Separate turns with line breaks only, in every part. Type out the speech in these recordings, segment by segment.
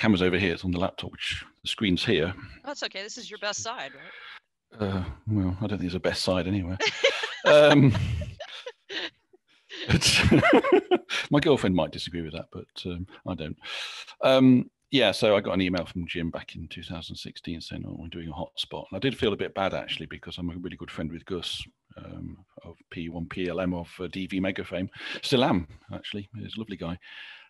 camera's over here. It's on the laptop, which the screen's here.
That's okay. This is your best side, right?
Uh, well, I don't think it's a best side anyway. um, my girlfriend might disagree with that, but um, I don't. Um, yeah, so I got an email from Jim back in 2016 saying, "Oh, we're doing a hotspot." And I did feel a bit bad actually because I'm a really good friend with Gus um, of P1 PLM of uh, DV Mega fame. Still am actually. He's a lovely guy,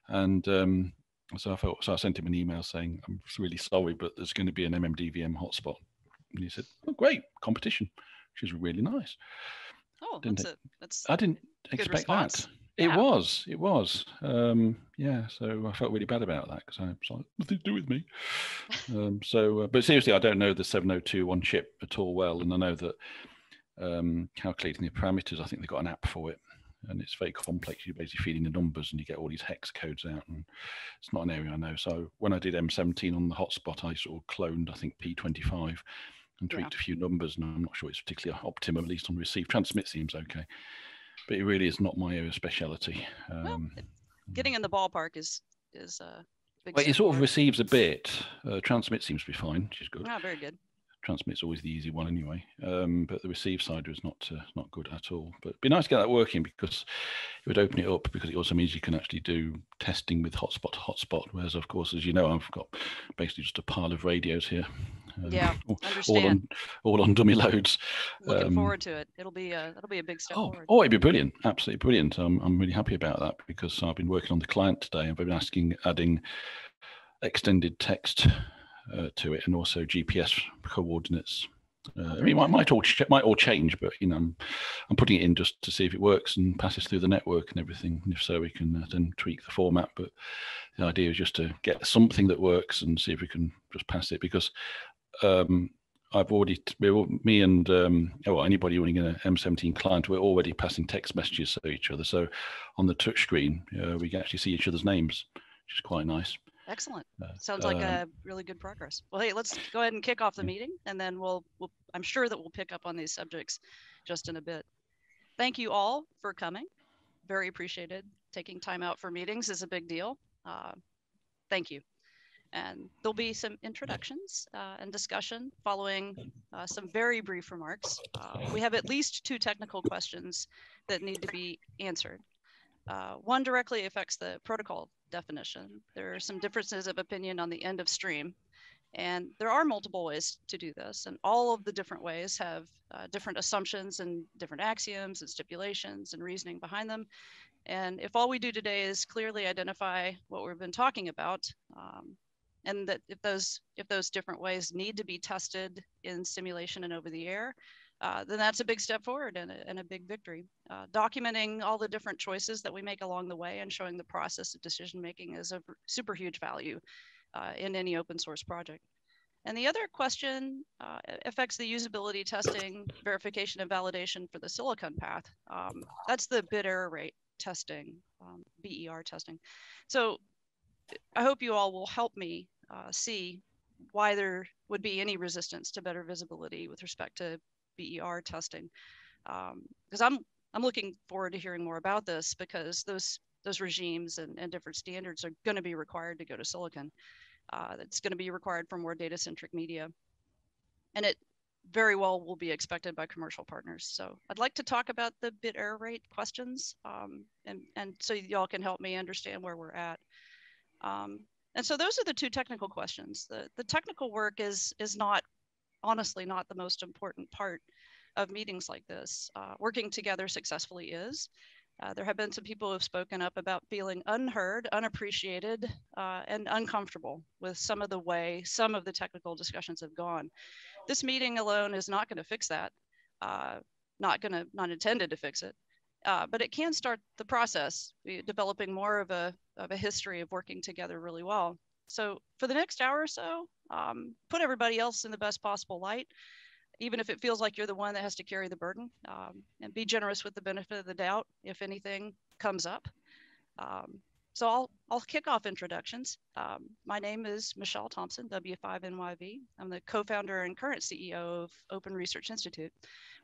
and um, so I felt so I sent him an email saying, "I'm really sorry, but there's going to be an MMDVM hotspot." And he said, "Oh, great competition," which is really nice.
Oh, didn't that's, a, that's
I didn't expect response. that. It was, it was. Um, yeah, so I felt really bad about that because I was like, nothing to do with me. um, so, uh, but seriously, I don't know the 7021 chip at all well. And I know that um, calculating the parameters, I think they've got an app for it. And it's very complex. You're basically feeding the numbers and you get all these hex codes out. And it's not an area I know. So when I did M17 on the hotspot, I sort of cloned, I think, P25 and tweaked yeah. a few numbers. And I'm not sure it's particularly optimum, at least on receive. Transmit seems okay but it really is not my area of speciality. Um, well,
getting in the ballpark is is uh, big.
Well, it sort of receives a bit. Uh, transmit seems to be fine, which is good.
Ah, very good.
Transmit's always the easy one anyway, um, but the receive side was not uh, not good at all. But it'd be nice to get that working because it would open it up because it also means you can actually do testing with hotspot to hotspot. Whereas, of course, as you know, I've got basically just a pile of radios here.
Um, yeah, understand.
All on, all on dummy loads.
Looking um, forward to it. It'll be a, that'll be a big step
oh,
forward.
Oh, it'd be brilliant. Absolutely brilliant. I'm, I'm really happy about that because I've been working on the client today. I've been asking, adding extended text uh, to it and also GPS coordinates uh, I mean, it might, all might all change, but you know, I'm, I'm putting it in just to see if it works and passes through the network and everything. And if so, we can uh, then tweak the format. But the idea is just to get something that works and see if we can just pass it because um, I've already me and um, oh, anybody running an M17 client, we're already passing text messages to each other. So on the touch screen, uh, we can actually see each other's names, which is quite nice.
Excellent. Sounds like um, a really good progress. Well, hey, let's go ahead and kick off the meeting, and then we'll, we'll I'm sure that we'll pick up on these subjects just in a bit. Thank you all for coming. Very appreciated. Taking time out for meetings is a big deal. Uh, thank you. And there'll be some introductions uh, and discussion following uh, some very brief remarks. Uh, we have at least two technical questions that need to be answered. Uh, one directly affects the protocol definition. There are some differences of opinion on the end of stream. And there are multiple ways to do this, and all of the different ways have uh, different assumptions and different axioms and stipulations and reasoning behind them. And if all we do today is clearly identify what we've been talking about, um, and that if those if those different ways need to be tested in simulation and over the air, uh, then that's a big step forward and a, and a big victory. Uh, documenting all the different choices that we make along the way and showing the process of decision making is a super huge value uh, in any open source project. And the other question uh, affects the usability testing, verification, and validation for the silicon path. Um, that's the bit error rate testing, um, BER testing. So I hope you all will help me uh, see why there would be any resistance to better visibility with respect to BER testing. Because um, I'm I'm looking forward to hearing more about this because those those regimes and, and different standards are going to be required to go to silicon. Uh, it's going to be required for more data centric media. And it very well will be expected by commercial partners. So I'd like to talk about the bit error rate questions um, and, and so y'all can help me understand where we're at. Um, and so those are the two technical questions. The, the technical work is, is not honestly not the most important part of meetings like this. Uh, working together successfully is. Uh, there have been some people who have spoken up about feeling unheard, unappreciated, uh, and uncomfortable with some of the way some of the technical discussions have gone. This meeting alone is not going to fix that, uh, not going to, not intended to fix it, uh, but it can start the process, developing more of a, of a history of working together really well. So for the next hour or so, um, put everybody else in the best possible light, even if it feels like you're the one that has to carry the burden, um, and be generous with the benefit of the doubt if anything comes up. Um, so I'll, I'll kick off introductions. Um, my name is Michelle Thompson, W5NYV. I'm the co-founder and current CEO of Open Research Institute.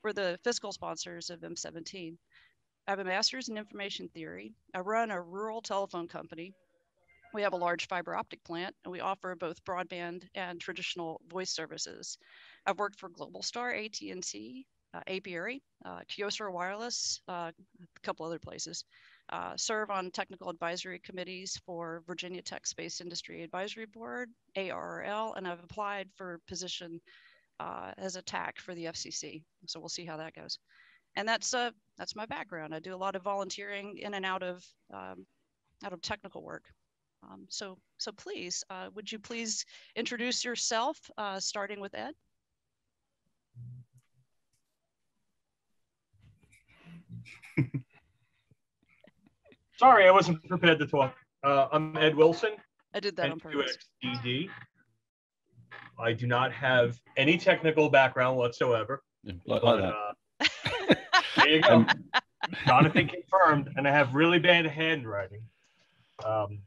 We're the fiscal sponsors of M17. I have a master's in information theory. I run a rural telephone company We have a large fiber optic plant and we offer both broadband and traditional voice services. I've worked for Globalstar, AT&T, uh, Apiary, uh, Kyocera Wireless, uh, a couple other places. Uh, serve on technical advisory committees for Virginia Tech Space Industry Advisory Board, ARRL, and I've applied for position uh, as a TAC for the FCC. So we'll see how that goes. And that's uh, that's my background. I do a lot of volunteering in and out of um, out of technical work. Um, so, so please, uh, would you please introduce yourself, uh, starting with Ed?
Sorry, I wasn't prepared to talk. Uh, I'm Ed Wilson.
I did that on purpose.
UXDD. I do not have any technical background whatsoever.
Yeah, like, like that.
Uh, there you go. Jonathan confirmed, and I have really bad handwriting. Um,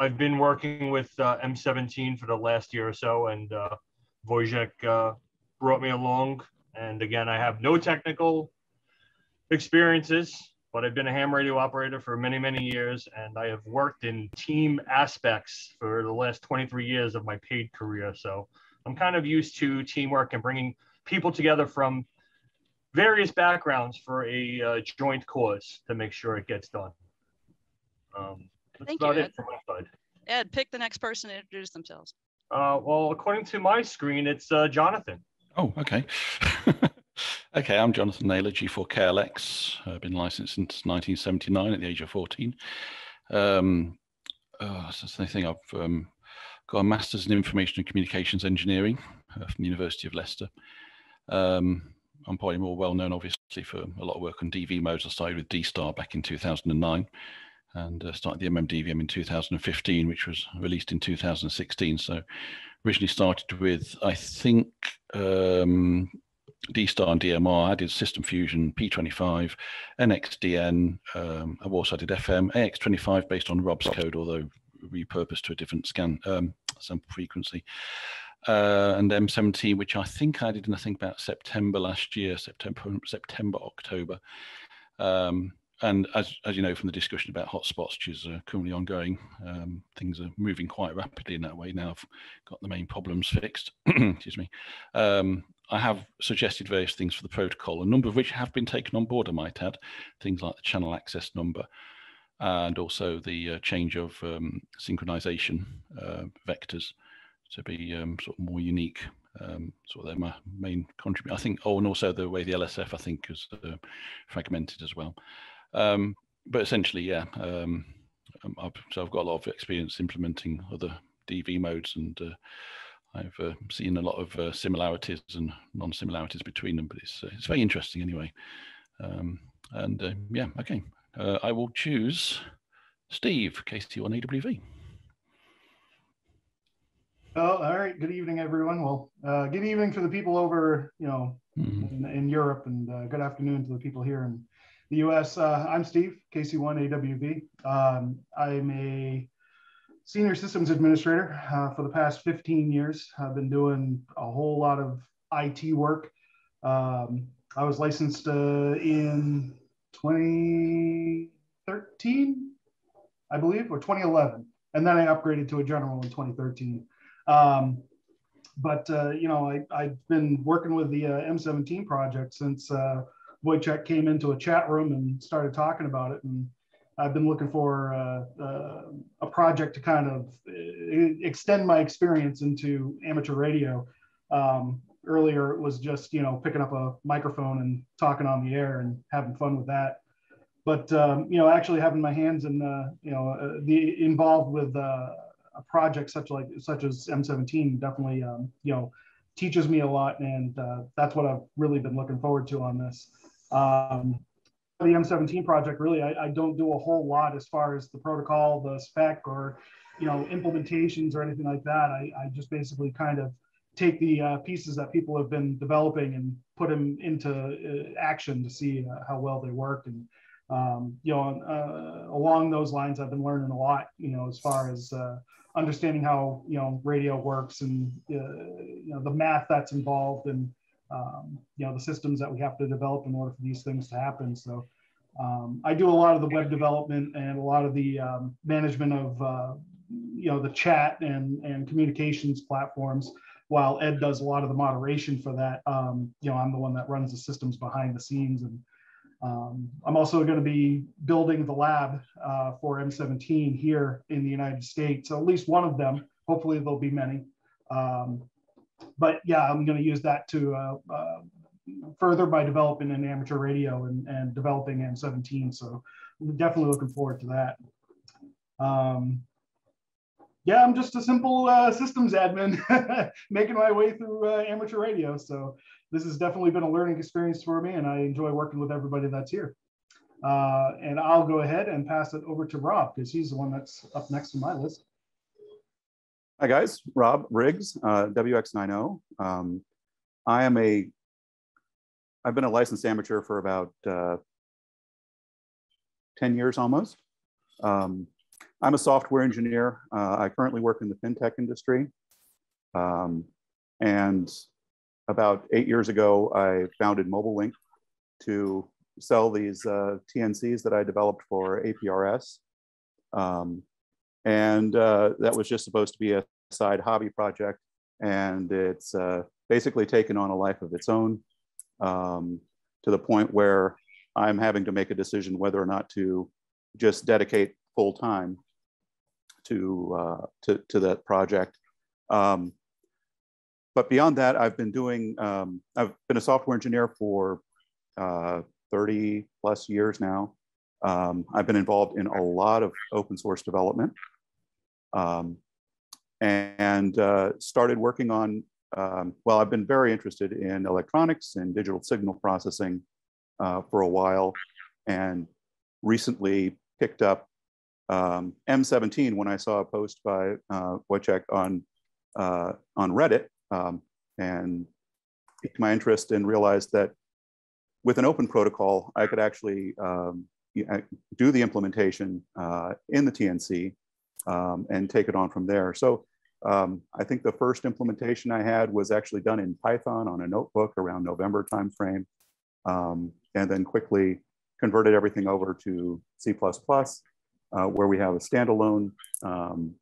I've been working with uh, M17 for the last year or so, and uh, Wojciech uh, brought me along. And again, I have no technical experiences, but I've been a ham radio operator for many, many years, and I have worked in team aspects for the last 23 years of my paid career. So I'm kind of used to teamwork and bringing people together from various backgrounds for a uh, joint cause to make sure it gets done. Um, that's
Thank
about
you,
it
Ed.
from my side.
Ed, pick the next person to introduce themselves.
Uh, well, according to my screen, it's uh, Jonathan.
Oh, okay. okay, I'm Jonathan Naylor, G4KLX. I've been licensed since 1979 at the age of 14. Um, uh, that's the thing. I've um, got a master's in information and communications engineering uh, from the University of Leicester. Um, I'm probably more well known, obviously, for a lot of work on DV modes. I started with D-Star back in 2009 and uh, started the MMDVM in 2015, which was released in 2016. So originally started with, I think, um, D-Star and DMR. I did System Fusion, P25, NXDN. Um, I've also did FM, AX25 based on Rob's code, although repurposed to a different scan um, sample frequency. Uh, and M17, which I think I did, and I think about September last year, September, September, October. Um, and as, as you know from the discussion about hotspots, which is uh, currently ongoing, um, things are moving quite rapidly in that way. Now I've got the main problems fixed. Excuse me. Um, I have suggested various things for the protocol, a number of which have been taken on board, I might add, things like the channel access number and also the uh, change of um, synchronization uh, vectors to be um, sort of more unique. Um, sort of their main contributor. I think, oh, and also the way the LSF, I think, is uh, fragmented as well. Um, but essentially, yeah. Um, I've, so I've got a lot of experience implementing other DV modes, and uh, I've uh, seen a lot of uh, similarities and non-similarities between them. But it's uh, it's very interesting anyway. Um, and uh, yeah, okay. Uh, I will choose Steve, KC1AWV.
Oh, all right. Good evening, everyone. Well, uh, good evening to the people over, you know,
Mhm.
in, in Europe, and uh, good afternoon to the people here in the U.S. Uh, I'm Steve, KC1AWV. Um, I'm a senior systems administrator uh, for the past 15 years. I've been doing a whole lot of IT work. Um, I was licensed uh, in 2013, I believe, or 2011, and then I upgraded to a general in 2013. Um, but uh, you know, I, I've been working with the uh, M17 project since uh, Wojciech came into a chat room and started talking about it, and I've been looking for uh, uh, a project to kind of uh, extend my experience into amateur radio. Um, earlier, it was just you know picking up a microphone and talking on the air and having fun with that. But um, you know, actually having my hands in uh, you know uh, the involved with uh, a project such like such as M17 definitely um, you know teaches me a lot, and that's what I've really been looking forward to on this. Um, the M17 project, really, I, I, don't do a whole lot as far as the protocol, the spec, or you know implementations or anything like that. I, I just basically kind of take the uh, pieces that people have been developing and put them into uh, action to see uh, how well they work. And um, you know, uh, along those lines, I've been learning a lot. You know, as far as uh, understanding how you know radio works and uh, you know the math that's involved and um, you know the systems that we have to develop in order for these things to happen. So Um, I do a lot of the web development and a lot of the um, management of uh, you know the chat and and communications platforms while ed does a lot of the moderation for that. Um, you know i'm the one that runs the systems behind the scenes and um, i'm also going to be building the lab uh, for m17 here in the united states. At least one of them hopefully there'll be many. Um, but yeah i'm going to use that to uh, uh, further my development in amateur radio and, and developing m17 so I'm definitely looking forward to that um, yeah, I'm just a simple uh, systems admin making my way through uh, amateur radio. So this has definitely been a learning experience for me, and I enjoy working with everybody that's here. Uh, and I'll go ahead and pass it over to Rob because he's the one that's up next on my list.
Hi guys, Rob Riggs, uh, WX90. Um, I am a, I've been a licensed amateur for about uh, 10 years almost. Um, I'm a software engineer. Uh, I currently work in the fintech industry. Um, and about eight years ago, I founded Mobilinkd to sell these uh, TNCs that I developed for APRS. Um, and uh, that was just supposed to be a side hobby project. And it's uh, basically taken on a life of its own um, to the point where I'm having to make a decision whether or not to just dedicate full time to, uh, to, to that project. Um, but beyond that, I've been doing, um, I've been a software engineer for uh, 30 plus years now. Um, I've been involved in a lot of open source development um, and uh, started working on, um, well, I've been very interested in electronics and digital signal processing uh, for a while and recently picked up um, M17 when I saw a post by uh, Wojciech on, uh, on Reddit um, and piqued my interest and realized that with an open protocol, I could actually um, do the implementation uh, in the TNC um, and take it on from there. So um, I think the first implementation I had was actually done in Python on a notebook around November timeframe, um, and then quickly converted everything over to C++ uh, where we have a standalone um,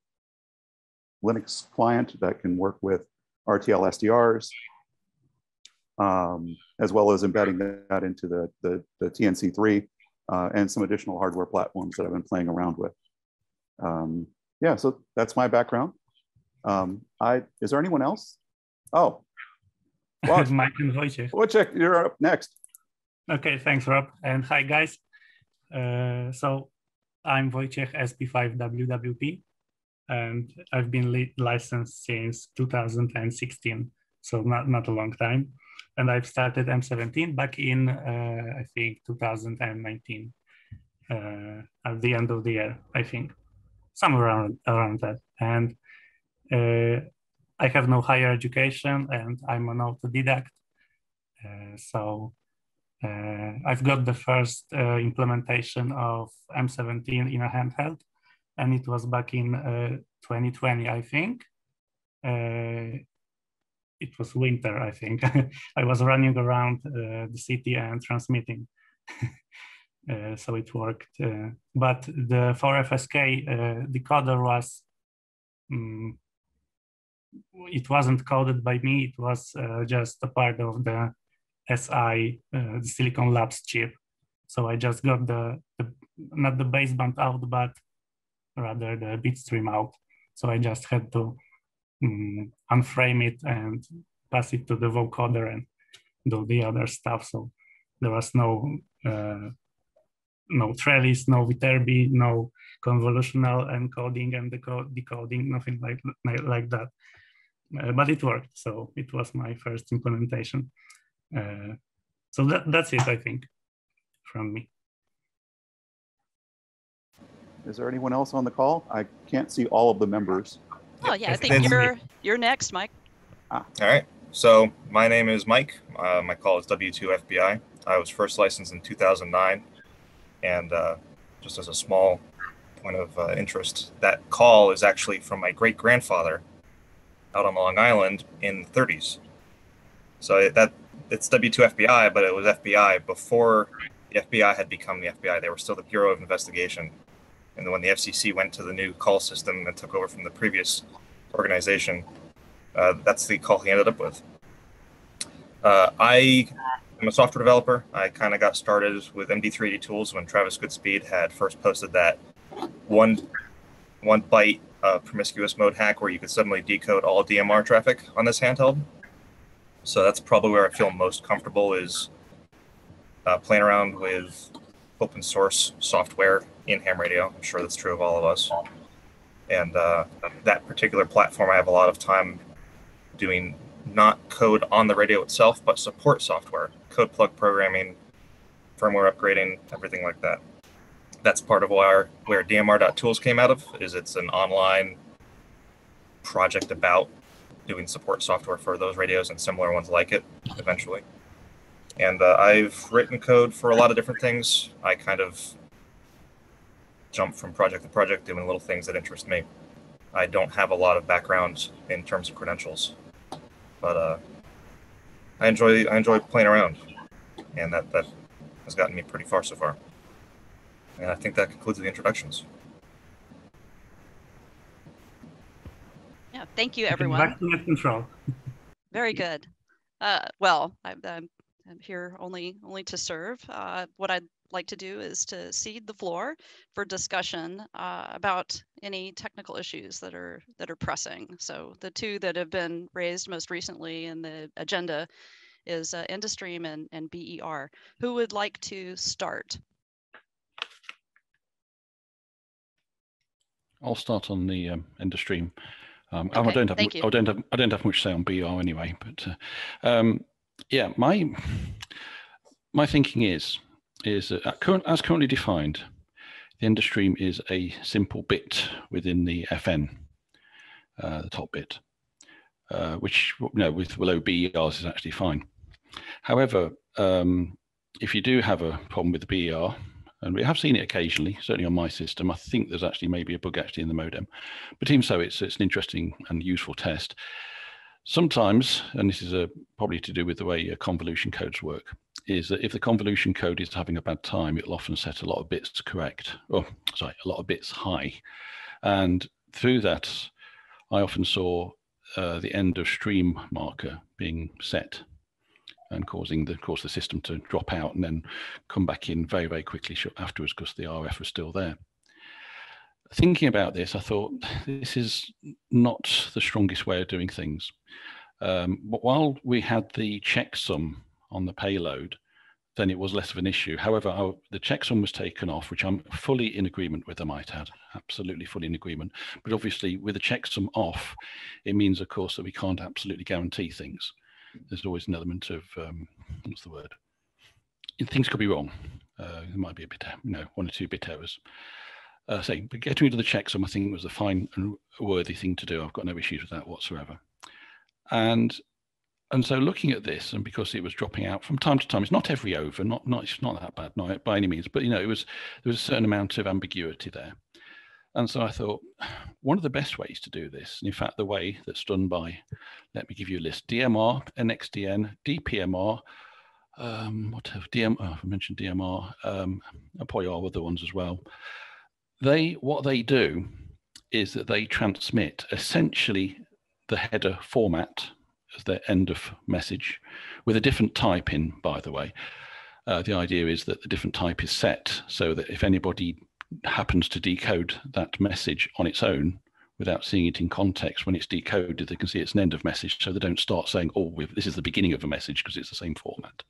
Linux client that can work with RTL SDRs, um, as well as embedding that into the, the, the TNC3 uh, and some additional hardware platforms that I've been playing around with. Um, yeah, so that's my background. Um, I is there anyone else? Oh,
well, Mike and Wojciech.
Wojciech, you're up next.
Okay, thanks, Rob, and hi guys. Uh, so I'm Wojciech SP5WWP, and I've been licensed since 2016, so not, not a long time. And I've started M17 back in, uh, I think, 2019, uh, at the end of the year, I think, somewhere around, around that. And uh, I have no higher education and I'm an autodidact. Uh, so uh, I've got the first uh, implementation of M17 in a handheld, and it was back in 2020, uh, I think. it was winter, I think. I was running around the city and transmitting. Uh, so it worked. Uh, but the 4FSK uh, decoder was, um, it wasn't coded by me, it was just a part of the SI, uh, the Silicon Labs chip. So I just got the, the, not the baseband out, but rather the bitstream out. So I just had to um, unframe it and pass it to the vocoder and do the other stuff. So there was no uh, no trellis, no Viterbi, no convolutional encoding and decoding, nothing like like that. Uh, but it worked, so it was my first implementation. Uh, so that, that's it, I think, from me.
Is there anyone else on the call? I can't see all of the members.
Oh yeah, I think you're you're next, Mike.
Ah. All right. So my name is Mike. Uh, my call is W2FBI. I was first licensed in 2009, and uh, just as a small point of uh, interest, that call is actually from my great grandfather out on Long Island in the 30s. So that it's W2 FBI, but it was FBI before the FBI had become the FBI. They were still the Bureau of Investigation. And then when the FCC went to the new call system and took over from the previous organization, uh, that's the call he ended up with. Uh, I am a software developer. I kind of got started with MD380 tools when Travis Goodspeed had first posted that one one byte uh, promiscuous mode hack where you could suddenly decode all DMR traffic on this handheld. So that's probably where I feel most comfortable is uh, playing around with open source software in ham radio. I'm sure that's true of all of us. And uh, that particular platform, I have a lot of time doing not code on the radio itself, but support software, code plug programming, firmware upgrading, everything like that. That's part of where where DMR.tools came out of. Is it's an online project about doing support software for those radios and similar ones like it eventually. And uh, I've written code for a lot of different things. I kind of jump from project to project doing little things that interest me. I don't have a lot of background in terms of credentials, but uh, I enjoy I enjoy playing around, and that that has gotten me pretty far so far. And I think that concludes the introductions.
Yeah, thank you, everyone.
Back to net control.
Very good. Uh, well, I'm, I'm, I'm here only only to serve. Uh, what I'd like to do is to cede the floor for discussion uh, about any technical issues that are that are pressing. So the two that have been raised most recently in the agenda is uh, end of stream and, and BER. Who would like to start?
I'll start on the um, end of stream. Um, I
Okay,
don't have
thank you.
I don't have I don't have much to say on BR anyway, but uh, um, yeah, my my thinking is is that current, as currently defined, the end of stream is a simple bit within the FN, uh, the top bit, uh, which you know with below BERs is actually fine. However, um, if you do have a problem with the BER, and we have seen it occasionally, certainly on my system, I think there's actually maybe a bug actually in the modem, but even so, it's it's an interesting and useful test. Sometimes, and this is a, probably to do with the way convolution codes work, is that if the convolution code is having a bad time, it'll often set a lot of bits correct, or sorry, a lot of bits high. And through that, I often saw uh, the end of stream marker being set and causing the, of course, the system to drop out and then come back in very, very quickly afterwards because the RF was still there. Thinking about this, I thought this is not the strongest way of doing things. Um, but while we had the checksum on the payload, then it was less of an issue. However, our, the checksum was taken off, which I'm fully in agreement with, I might add, absolutely fully in agreement. But obviously, with the checksum off, it means, of course, that we can't absolutely guarantee things. There's always an element of, um, what's the word? Things could be wrong. Uh, there might be a bit, you know, one or two bit errors. Uh, saying, but getting rid of the checksum, I think was a fine and worthy thing to do. I've got no issues with that whatsoever. And and so looking at this, and because it was dropping out from time to time, it's not every over, not not it's not that bad, by any means, but you know, it was there was a certain amount of ambiguity there. And so I thought one of the best ways to do this, and in fact, the way that's done by, let me give you a list: DMR, NXDN, DPMR, um, what have? Oh, I mentioned DMR. Um, and probably all other ones as well. They what they do is that they transmit essentially the header format as their end of message with a different type in, by the way. Uh, the idea is that the different type is set so that if anybody happens to decode that message on its own without seeing it in context, when it's decoded, they can see it's an end of message. So they don't start saying, oh, this is the beginning of a message because it's the same format.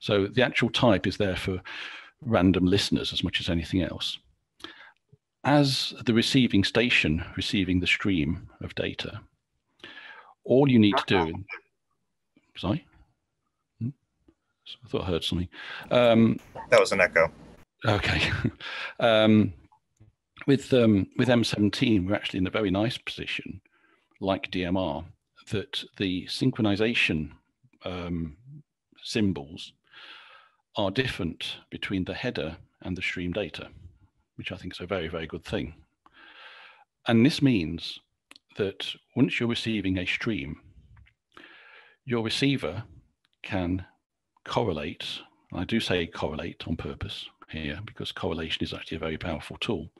So the actual type is there for random listeners as much as anything else. As the receiving station receiving the stream of data, all you need to do, sorry, Hmm? I thought I heard something. Um,
That was an echo.
Okay. um, with um, with M17, we're actually in a very nice position, like DMR, that the synchronization um, symbols are different between the header and the stream data, which I think is a very, very good thing. And this means that once you're receiving a stream, your receiver can correlate I do say correlate on purpose here because correlation is actually a very powerful tool.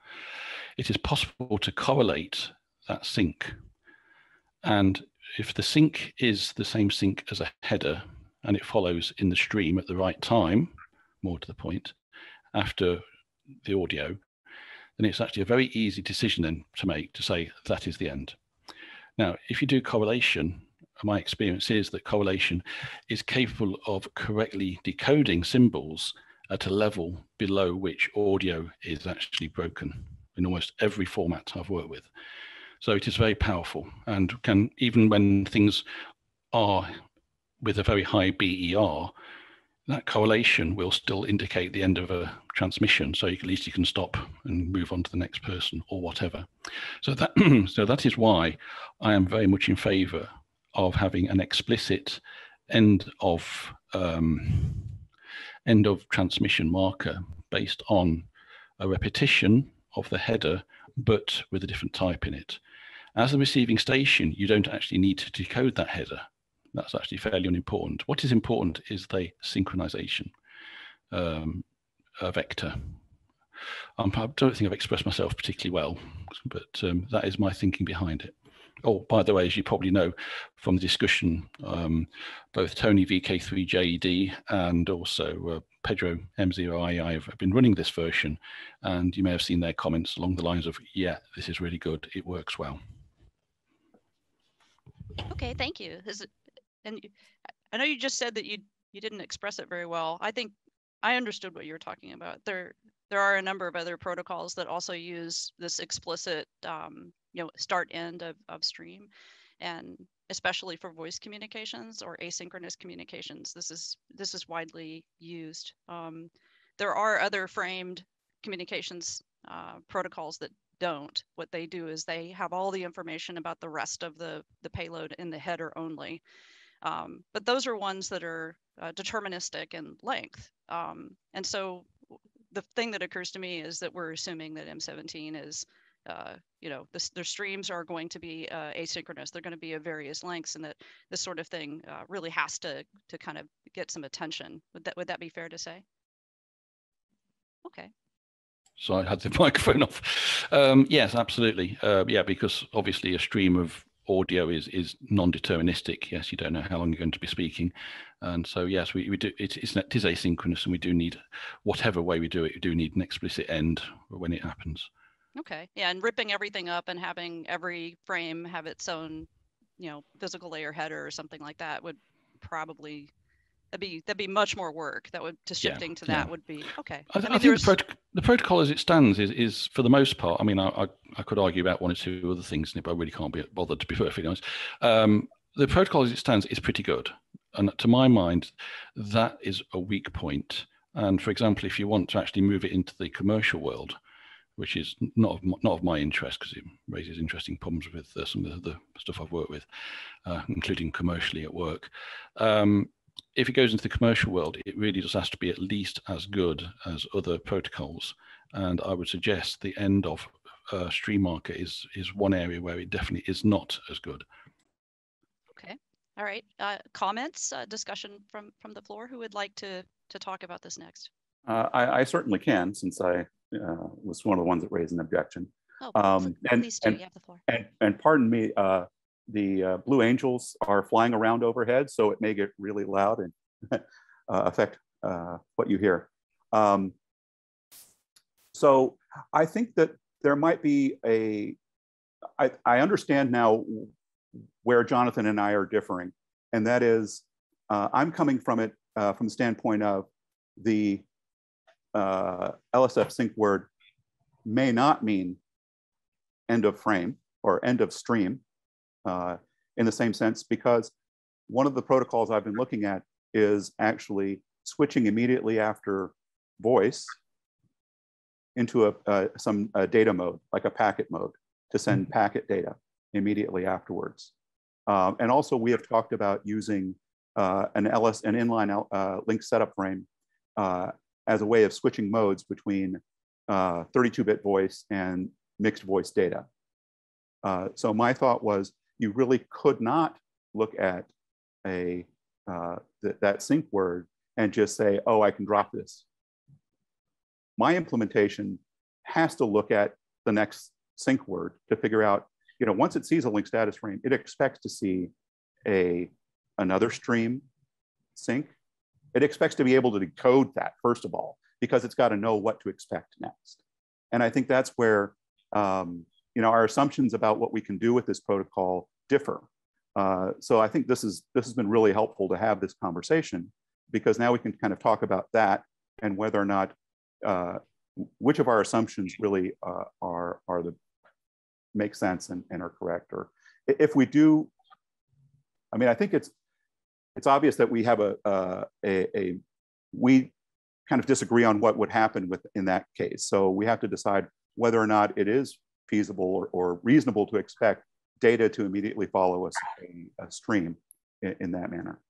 It is possible to correlate that sync. And if the sync is the same sync as a header and it follows in the stream at the right time, more to the point, after the audio, then it's actually a very easy decision then to make to say that is the end. Now, if you do correlation, my experience is that correlation is capable of correctly decoding symbols at a level below which audio is actually broken in almost every format I've worked with. So it is very powerful and can, even when things are with a very high BER, that correlation will still indicate the end of a transmission. So you, at least you can stop and move on to the next person or whatever. So that, so that is why I am very much in favor of having an explicit end of um, end of transmission marker based on a repetition of the header, but with a different type in it. As a receiving station, you don't actually need to decode that header. That's actually fairly unimportant. What is important is the synchronization um, vector. I don't think I've expressed myself particularly well, but um, that is my thinking behind it. Oh, by the way, as you probably know from the discussion, um, both Tony VK3JED and also uh, Pedro M0II have been running this version, and you may have seen their comments along the lines of, yeah, this is really good, it works well.
Okay, thank you. Is and I know you just said that you you didn't express it very well. I think I understood what you were talking about. There there are a number of other protocols that also use this explicit um, you know start end of, of stream. And especially for voice communications or asynchronous communications this is this is widely used. Um, there are other framed communications uh, protocols that don't. What they do is they have all the information about the rest of the the payload in the header only. Um, but those are ones that are uh, deterministic in length. Um, and so the thing that occurs to me is that we're assuming that m17 is uh, you know, this, their streams are going to be uh, asynchronous. They're going to be of various lengths, and that this sort of thing uh, really has to to kind of get some attention. Would that would that be fair to say? Okay.
So I had the microphone off. Um, yes, absolutely. Uh, yeah, because obviously a stream of audio is is non-deterministic. Yes, you don't know how long you're going to be speaking, and so yes, we, we do. It, it's it is asynchronous, and we do need whatever way we do it. We do need an explicit end when it happens.
Okay. Yeah, and ripping everything up and having every frame have its own, you know, physical layer header or something like that would probably that'd be that'd be much more work. That would to shifting yeah, to that yeah. would be okay.
I, I, mean, think the, prot- the, protocol as it stands is is for the most part. I mean, I, I, I could argue about one or two other things, but I really can't be bothered to be perfectly honest. Um, the protocol as it stands is pretty good, and to my mind, that is a weak point. And for example, if you want to actually move it into the commercial world, which is not of my, not of my interest because it raises interesting problems with uh, some of the stuff I've worked with, uh, including commercially at work. Um, if it goes into the commercial world, it really just has to be at least as good as other protocols. And I would suggest the end of uh, Stream Marker is is one area where it definitely is not as good.
Okay. All right. Uh, comments, uh, discussion from from the floor. Who would like to to talk about this next?
Uh, I, I, certainly can, since I uh, was one of the ones that raised an objection.
Oh, um, and, please do. And, you have the floor.
And, and pardon me, uh, the uh, Blue Angels are flying around overhead, so it may get really loud and uh, affect uh, what you hear. Um, so I think that there might be a. I, I understand now where Jonathan and I are differing, and that is uh, I'm coming from it from the standpoint of the uh, LSF sync word may not mean end of frame or end of stream uh, in the same sense because one of the protocols I've been looking at is actually switching immediately after voice into a, uh, some data mode, like a packet mode, to send mm-hmm. packet data immediately afterwards. Um, and also we have talked about using uh, an LS, an inline uh, link setup frame uh, as a way of switching modes between 32-bit uh, voice and mixed voice data. Uh, so my thought was you really could not look at a uh, th that sync word and just say, oh, I can drop this. My implementation has to look at the next sync word to figure out, you know, once it sees a link status frame, it expects to see a another stream sync. It expects to be able to decode that, first of all, because it's got to know what to expect next. And I think that's where um, you know, our assumptions about what we can do with this protocol differ. Uh, so I think this is this has been really helpful to have this conversation because now we can kind of talk about that and whether or not uh, which of our assumptions really uh, are are the make sense and, and are correct or if we do I mean I think it's it's obvious that we have a, a, a we kind of disagree on what would happen with in that case so we have to decide whether or not it is feasible or, or reasonable to expect data to immediately follow a, a stream in, in, that manner.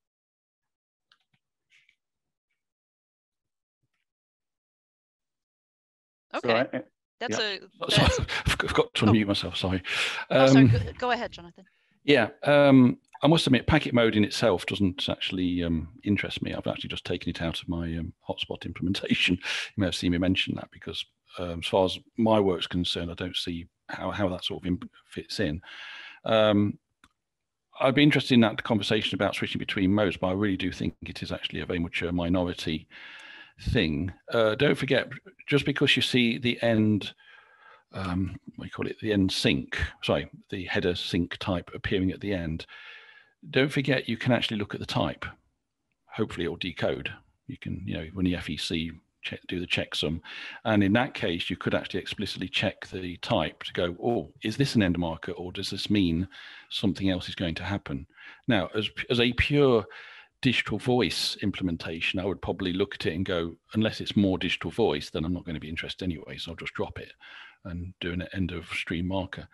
Okay. So I, that's yeah. a.
That's... I've got to unmute oh. myself. Sorry.
Um, oh, sorry. Um, go, go, ahead, Jonathan.
Yeah. Um, I must admit, packet mode in itself doesn't actually um, interest me. I've actually just taken it out of my um, hotspot implementation. You may have seen me mention that because um, as far as my work's concerned, I don't see how, how that sort of fits in. Um, I'd be interested in that conversation about switching between modes, but I really do think it is actually a very much a minority thing. Uh, don't forget, just because you see the end, um, we call it the end sync, sorry, the header sync type appearing at the end, don't forget you can actually look at the type. Hopefully it'll decode. You can, you know, when the FEC check, do the checksum. And in that case, you could actually explicitly check the type to go, oh, is this an end marker or does this mean something else is going to happen? Now, as, as a pure digital voice implementation, I would probably look at it and go, unless it's more digital voice, then I'm not going to be interested anyway. So I'll just drop it and do an end of stream marker.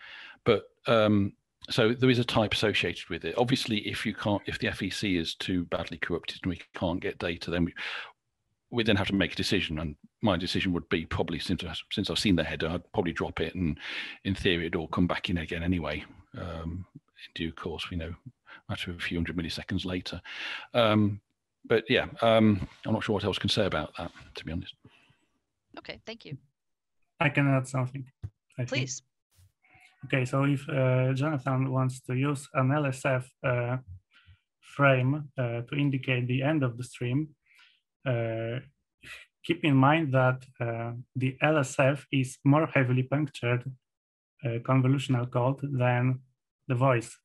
But um, so there is a type associated with it. Obviously, if you can't, if the FEC is too badly corrupted and we can't get data, then we, we then have to make a decision, and my decision would be probably since since I've seen the header, I'd probably drop it, and in theory, it'd all come back in again anyway. Um, in due course, you know, matter of a few hundred milliseconds later. Um, but yeah, um, I'm not sure what else can say about that, to be honest.
Okay, thank you.
I can add something.
I Please.
Think. Okay, so if uh, Jonathan wants to use an LSF uh, frame uh, to indicate the end of the stream, uh, keep in mind that uh, the LSF is more heavily punctured uh, convolutional code than the voice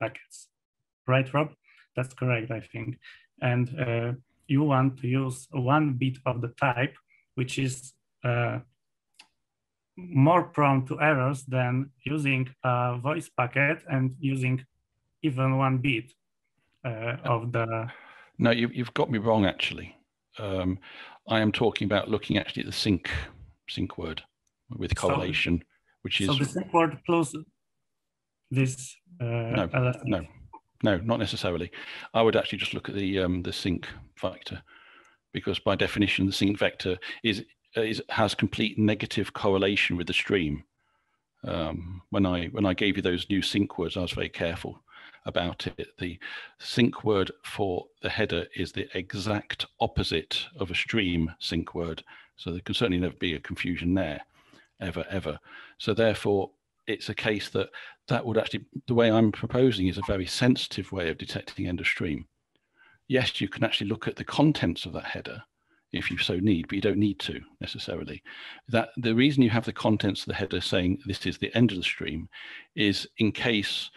packets. Right, Rob? That's correct, I think. And you want to use one bit of the type, which is more prone to errors than using a voice packet and using even one bit uh, of the.
No, you, have got me wrong, actually um, I am talking about looking actually at the sync sync word with correlation, so, which is
so the sync word plus this. Uh,
no, no, no, not necessarily. I would actually just look at the um, the sync vector, because by definition the sync vector is is has complete negative correlation with the stream. Um, when I when I gave you those new sync words, I was very careful about it. The sync word for the header is the exact opposite of a stream sync word. So there can certainly never be a confusion there, ever, ever. So therefore, it's a case that that would actually, the way I'm proposing is a very sensitive way of detecting end of stream. Yes, you can actually look at the contents of that header if you so need, but you don't need to necessarily. That the reason you have the contents of the header saying this is the end of the stream is in case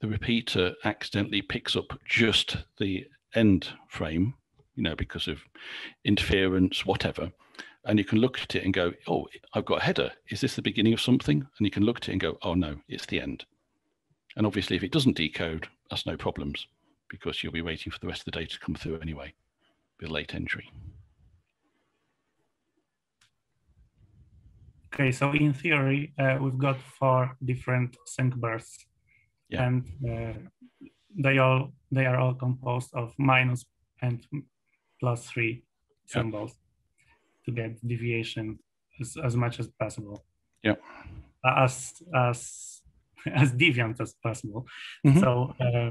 the repeater accidentally picks up just the end frame, you know, because of interference, whatever. And you can look at it and go, oh, I've got a header. Is this the beginning of something? And you can look at it and go, oh, no, it's the end. And obviously, if it doesn't decode, that's no problems because you'll be waiting for the rest of the data to come through anyway with late entry.
Okay, so in theory, uh, we've got four different sync bursts yeah. and uh, they all they are all composed of minus and plus three symbols yeah. to get deviation as, as much as possible.
Yeah.
As as as deviant as possible. Mm-hmm. So uh,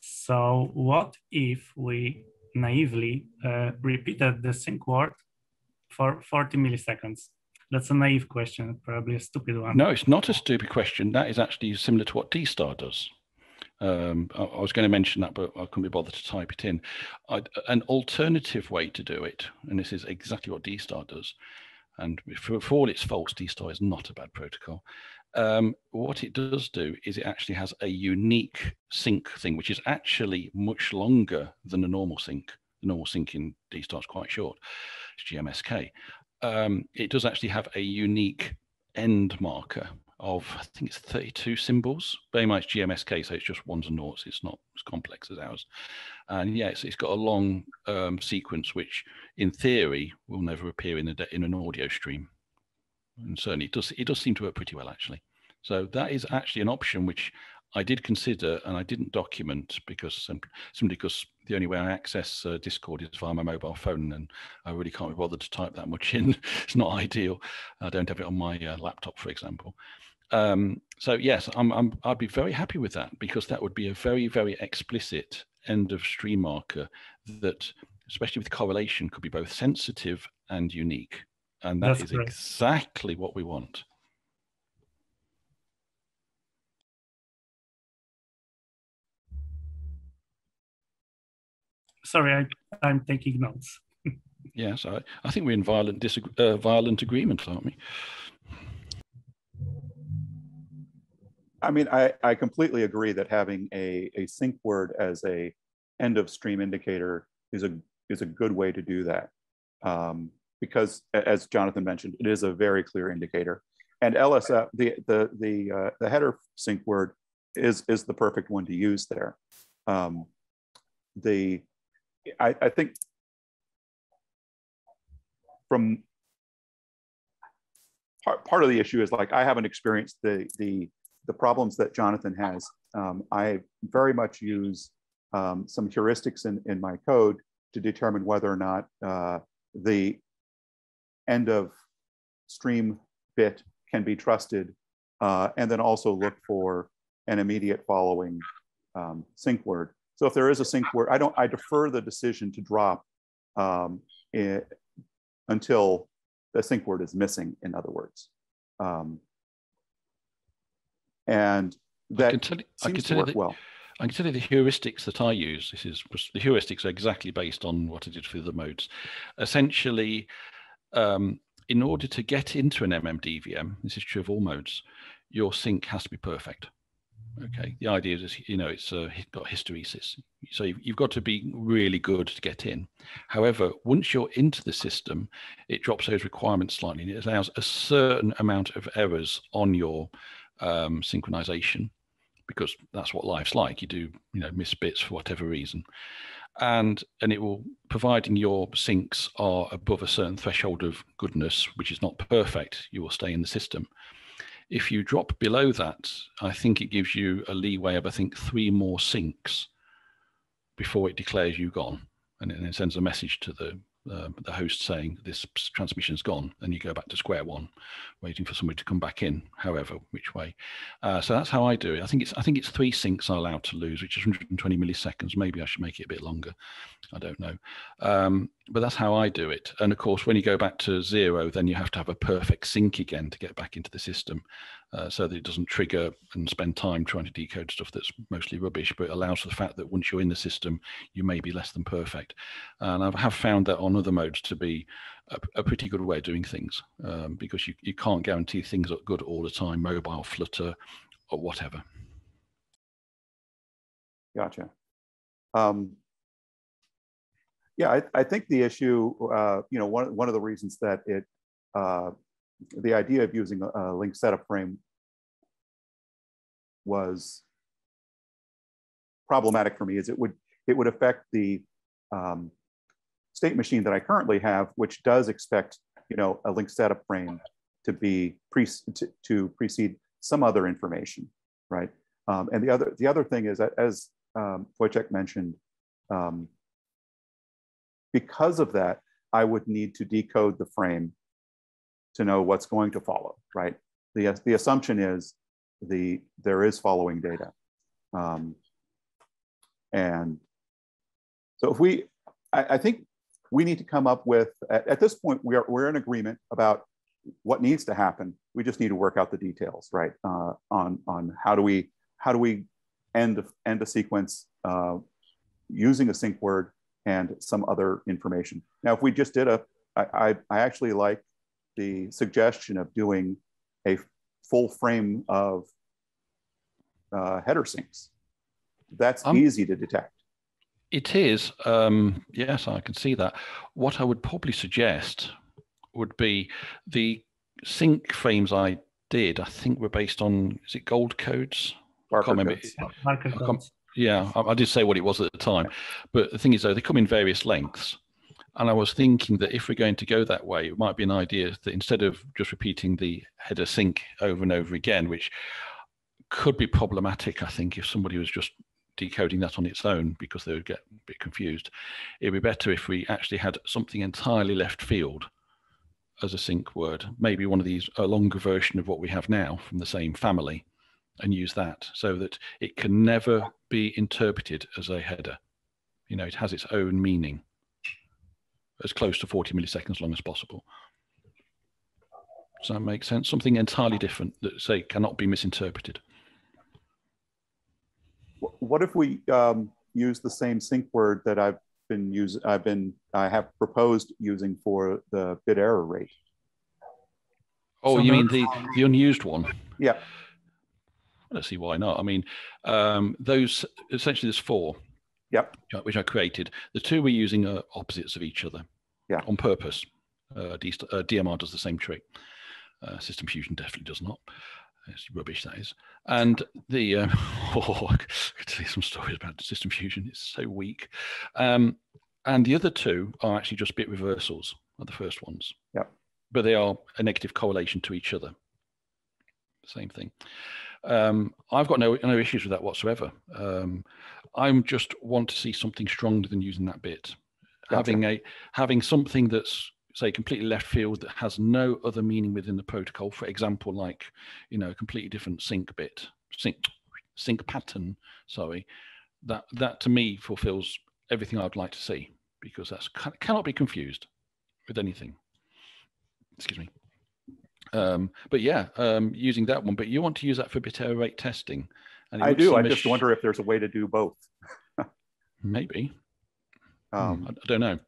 so what if we naively uh, repeated the sync word for 40 milliseconds. That's a naive question, probably a stupid one.
No, it's not a stupid question. That is actually similar to what D-Star does. Um, I, I, was going to mention that, but I couldn't be bothered to type it in. I'd, an alternative way to do it, and this is exactly what D-Star does, and for, for all its faults, D-Star is not a bad protocol. Um, what it does do is it actually has a unique sync thing, which is actually much longer than a normal sync. The normal sync in DStar is quite short. It's GMSK. Um, it does actually have a unique end marker of I think it's 32 symbols. Very much GMSK, so it's just ones and noughts. It's not as complex as ours. And yeah, it's, it's got a long um, sequence, which in theory will never appear in, a, in an audio stream. And certainly it does, it does seem to work pretty well, actually. So that is actually an option which I did consider and I didn't document because simply because the only way I access uh, Discord is via my mobile phone and I really can't be bothered to type that much in. it's not ideal. I don't have it on my uh, laptop, for example. Um, so yes, I'm, I'm, I'd be very happy with that because that would be a very, very explicit end of stream marker that, especially with correlation, could be both sensitive and unique. And that That's is exactly what we want.
Sorry, I, I'm taking notes.
yes, I, I think we're in violent, uh, violent agreement, aren't we?
I mean, I, I completely agree that having a, a sync word as a end of stream indicator is a is a good way to do that. Um, because as Jonathan mentioned, it is a very clear indicator. And LSF, the the the uh, the header sync word is is the perfect one to use there. Um, the I, I think from part, part of the issue is like I haven't experienced the the the problems that Jonathan has. Um, I very much use um, some heuristics in, in my code to determine whether or not uh, the end of stream bit can be trusted, uh, and then also look for an immediate following um, sync word. So if there is a sync word, I don't. I defer the decision to drop um, it, until the sync word is missing. In other words, um, and that I can tell you, seems I can tell to work well.
I can tell you the heuristics that I use. This is the heuristics are exactly based on what I did for the modes. Essentially, um, in order to get into an MMDVM, this is true of all modes, your sync has to be perfect. Okay, the idea is, you know, it's uh, got hysteresis. So you've, you've got to be really good to get in. However, once you're into the system, it drops those requirements slightly and it allows a certain amount of errors on your um, synchronization because that's what life's like. You do, you know, miss bits for whatever reason. And and it will providing your syncs are above a certain threshold of goodness, which is not perfect, you will stay in the system. If you drop below that, I think it gives you a leeway of I think three more syncs before it declares you gone. And it sends a message to the uh, the host saying this transmission's gone, and you go back to square one, waiting for somebody to come back in, however which way. Uh, so that's how I do it. I think it's I think it's three syncs I'm allowed to lose, which is 120 milliseconds. Maybe I should make it a bit longer. I don't know, um, but that's how I do it. And of course, when you go back to zero, then you have to have a perfect sync again to get back into the system uh, so that it doesn't trigger and spend time trying to decode stuff that's mostly rubbish, but allows for the fact that once you're in the system, you may be less than perfect. And I have found that on other modes to be a, a pretty good way of doing things um, because you, you can't guarantee things are good all the time, mobile, Flutter, or whatever.
Gotcha. Um, yeah, I, I, think the issue, uh, you know, one, one of the reasons that it uh, the idea of using a, a link setup frame was problematic for me is it would it would affect the um, state machine that I currently have, which does expect you know a link setup frame to be pre to, to precede some other information, right? Um, and the other the other thing is that as um, Wojciech mentioned, um, because of that, I would need to decode the frame to know what's going to follow, right? The, the assumption is the there is following data. Um, and so if we, I, I think we need to come up with, at, at this point, we're, we're in agreement about what needs to happen. We just need to work out the details, right? Uh, on, on how do we, how do we end, end a sequence uh, using a sync word and some other information. Now, if we just did a, I, I, I actually like the suggestion of doing a full frame of uh, header syncs. That's
Um,
easy to detect.
It is. Um, yes, I can see that. What I would probably suggest would be the sync frames I did, I think were based on, is it gold codes?
Barker code
can't remember.
codes.
Marker
I can't- Yeah, I, I did say what it was at the time. But the thing is, though, they come in various lengths. And I was thinking that if we're going to go that way, it might be an idea that instead of just repeating the header sync over and over again, which could be problematic, I think, if somebody was just decoding that on its own because they would get a bit confused. It'd be better if we actually had something entirely left field as a sync word, maybe one of these, a longer version of what we have now from the same family, and use that so that it can never be interpreted as a header. You know, it has its own meaning as close to 40 milliseconds long as possible. Does that make sense? Something entirely different that, say, cannot be misinterpreted.
What if we um, use the same sync word that I've been using, I've been, I have proposed using for the bit error rate?
Oh,
So
you mean the, the unused one?
Yeah,
I don't see why not. I mean, um, those essentially there's four.
Yep.
which I- Which I created. The two we're using are opposites of each other.
Yeah.
On purpose. Uh, D- uh, DMR does the same trick. Uh, System Fusion definitely does not. It's rubbish that is. And the um, oh, I could tell you some stories about System Fusion. It's so weak. Um, and the other two are actually just bit reversals. Are the first ones.
Yep.
But they are a negative correlation to each other. Same thing. Um, I've got no no issues with that whatsoever. Um, I'm just want to see something stronger than using that bit.
Gotcha.
Having a having something that's say completely left field that has no other meaning within the protocol. For example, like you know, a completely different sync bit, sync sync pattern. Sorry, that that to me fulfills everything I'd like to see because that's cannot be confused with anything. Excuse me. Um, but yeah, um, using that one. But you want to use that for bit error rate testing. And
I do. I just wonder if there's a way to do both.
Maybe. Hmm,
Um,
I, I don't know.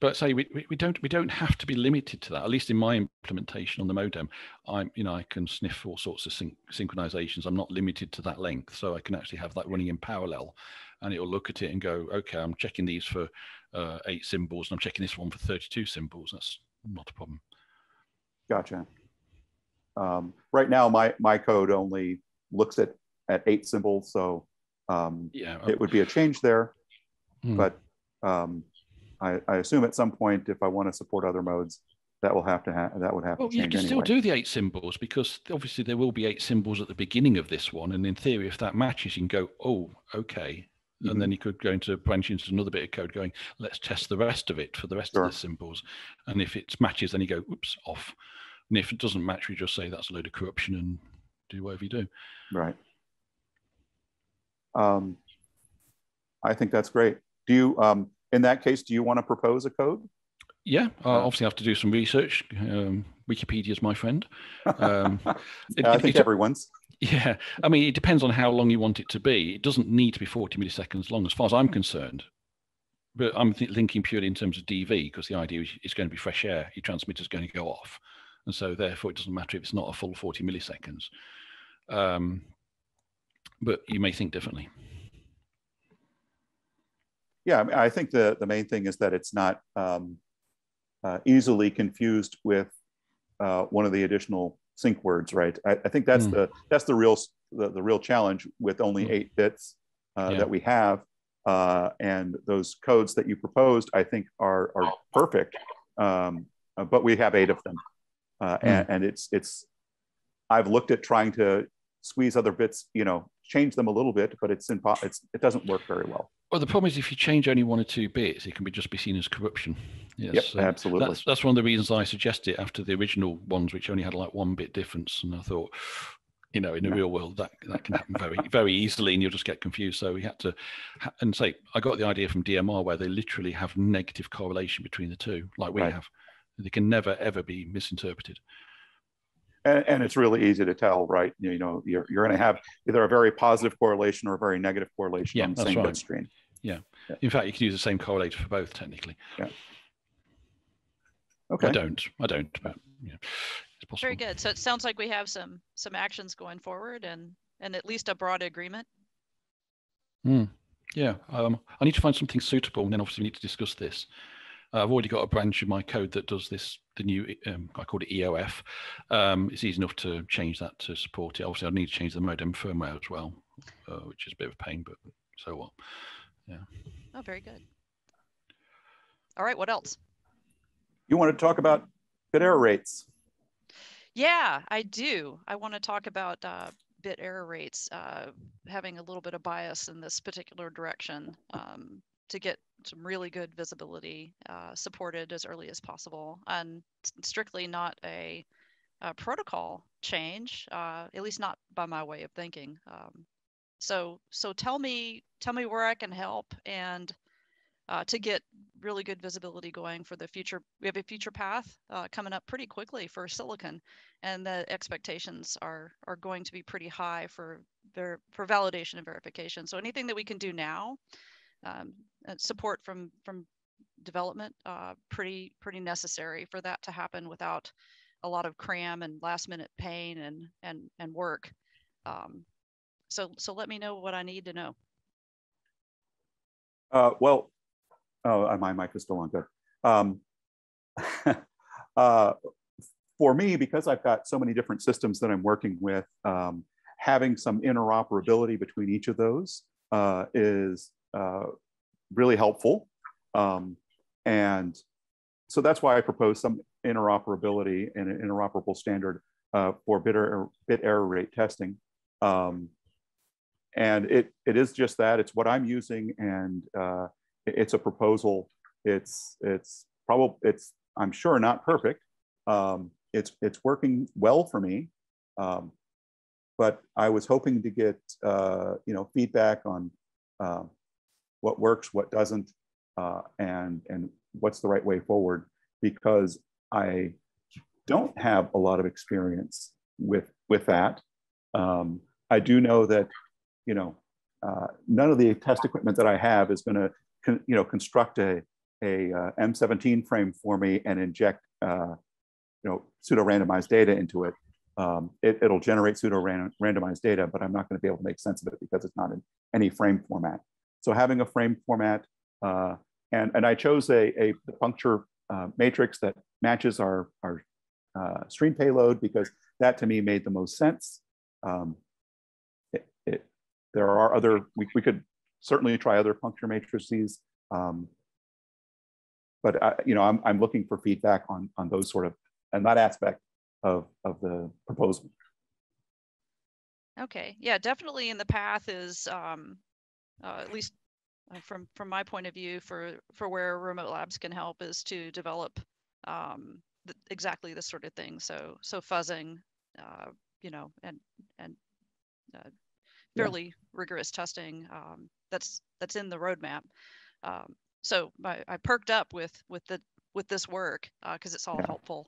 But say we, we, we don't we don't have to be limited to that. At least in my implementation on the modem, I'm you know I can sniff all sorts of syn- synchronizations. I'm not limited to that length, so I can actually have that running in parallel, and it will look at it and go, okay, I'm checking these for uh, eight symbols, and I'm checking this one for 32 symbols. That's not a problem.
Gotcha. Um, right now, my, my code only looks at, at eight symbols, so um,
Yeah.
it would be a change there.
Hmm.
But um, I, I assume at some point, if I want to support other modes, that will have to have that would have
Well,
to
you
change
can still
anyway.
do the eight symbols because obviously there will be eight symbols at the beginning of this one, and in theory, if that matches, you can go, oh, okay, and then you could go into branch into another bit of code, going, let's test the rest of it for the rest
Sure.
of the symbols, and if it matches, then you go, oops, off, and if it doesn't match, we just say that's a load of corruption and do whatever you do.
Right. Um, I think that's great. Do you, um, in that case, do you want to propose a code?
Yeah, I obviously have to do some research. Um, Wikipedia is my friend. Um, it-
I think
it-
everyone's.
Yeah, I mean, it depends on how long you want it to be. It doesn't need to be 40 milliseconds long, as far as I'm concerned. But I'm th- thinking purely in terms of DV, because the idea is it's going to be fresh air. Your transmitter's going to go off. And so, therefore, it doesn't matter if it's not a full 40 milliseconds. Um, but you may think differently.
Yeah, I, mean, I think the, the main thing is that it's not um, uh, easily confused with uh, one of the additional sync words, right? I, I think that's
Hmm.
the that's the real the, the real challenge with only
Hmm.
eight bits uh,
Yeah.
that we have, uh, and those codes that you proposed, I think, are are perfect. Um, uh, but we have eight of them, uh,
Hmm.
and, and it's it's. I've looked at trying to squeeze other bits, you know, change them a little bit, but it's impo- it's it doesn't work very well.
Well, the problem is if you change only one or two bits, it can be just be seen as corruption. Yes,
Yep,
so
absolutely.
That's that's one of the reasons I suggested it after the original ones, which only had like one bit difference. And I thought, you know in the real world that that can happen very very easily and you'll just get confused so we had to and say i got the idea from dmr where they literally have negative correlation between the two like we
Right.
have they can never ever be misinterpreted
And, and it's really easy to tell, right? You, you know, you're, you're going to have either a very positive correlation or a very negative correlation
Yeah,
on the
that's
same
right.
bit stream.
in fact you can use the same correlator for both technically Yeah.
Okay.
i don't i don't but yeah it's possible
Very good. So it sounds like we have some some actions going forward and and at least a broad agreement.
Yeah, um, I need to find something suitable, and then obviously we need to discuss this. Uh, I've already got a branch in my code that does this. The new, um, I call it EOF. Um, it's easy enough to change that to support it. Obviously, I need to change the modem firmware as well, uh, which is a bit of a pain, but so what? Yeah.
Oh, very good. All right, what else?
You want to talk about bit error rates?
Yeah, I do. I want to talk about uh, bit error rates, uh, having a little bit of bias in this particular direction um, to get some really good visibility uh, supported as early as possible, and strictly not a, a protocol change, uh, at least not by my way of thinking. Um, so, so tell me, tell me where I can help and uh, to get really good visibility going for the future. We have a future path uh, coming up pretty quickly for silicon and the expectations are are going to be pretty high for for validation and verification. So anything that we can do now, um, uh, support from from development, uh, pretty pretty necessary for that to happen without a lot of cram and last minute pain and and and work. Um, so so let me know what I need to know.
Uh, well, oh, uh, my mic is still on. Good. Um, uh, for me, because I've got so many different systems that I'm working with, um, having some interoperability between each of those uh, is uh, really helpful. Um, and so that's why I propose some interoperability and an interoperable standard uh, for bit error, bit error rate testing. Um, and it, it is just that, it's what I'm using and uh, it's a proposal. It's, it's probably, it's, I'm sure not perfect. Um, it's, it's working well for me. Um, but I was hoping to get, uh, you know, feedback on uh, what works, what doesn't, uh, and, and what's the right way forward because I don't have a lot of experience with, with that. Um, I do know that, you know, uh, none of the test equipment that I have is going to, you know, construct a, a uh, M17 frame for me and inject, uh, you know, pseudo randomized data into it. Um, it it'll generate pseudo randomized data, but I'm not going to be able to make sense of it because it's not in any frame format. So having a frame format, uh, and and I chose a a puncture uh, matrix that matches our our uh, stream payload because that to me made the most sense. Um, it, it, there are other we, we could certainly try other puncture matrices, um, but I, you know I'm I'm looking for feedback on on those sort of and that aspect of of the proposal.
Okay, yeah, definitely. In the path is um, uh, at least uh, from from my point of view for for where remote labs can help is to develop um, th- exactly this sort of thing. So so fuzzing, uh, you know, and and uh,
Yeah.
fairly rigorous testing. Um, that's that's in the roadmap. Um, so I, I perked up with with the with this work because it's all
Yeah.
helpful.